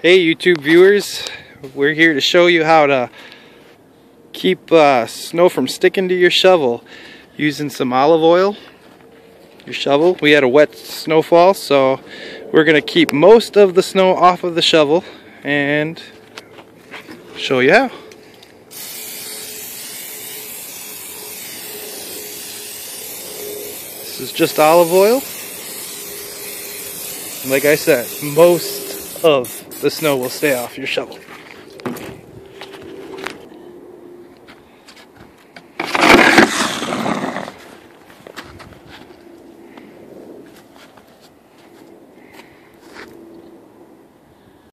Hey YouTube viewers, we're here to show you how to keep uh, snow from sticking to your shovel using some olive oil. Your shovel. We had a wet snowfall, so we're going to keep most of the snow off of the shovel and show you how. This is just olive oil. Like I said, most of the snow will stay off your shovel.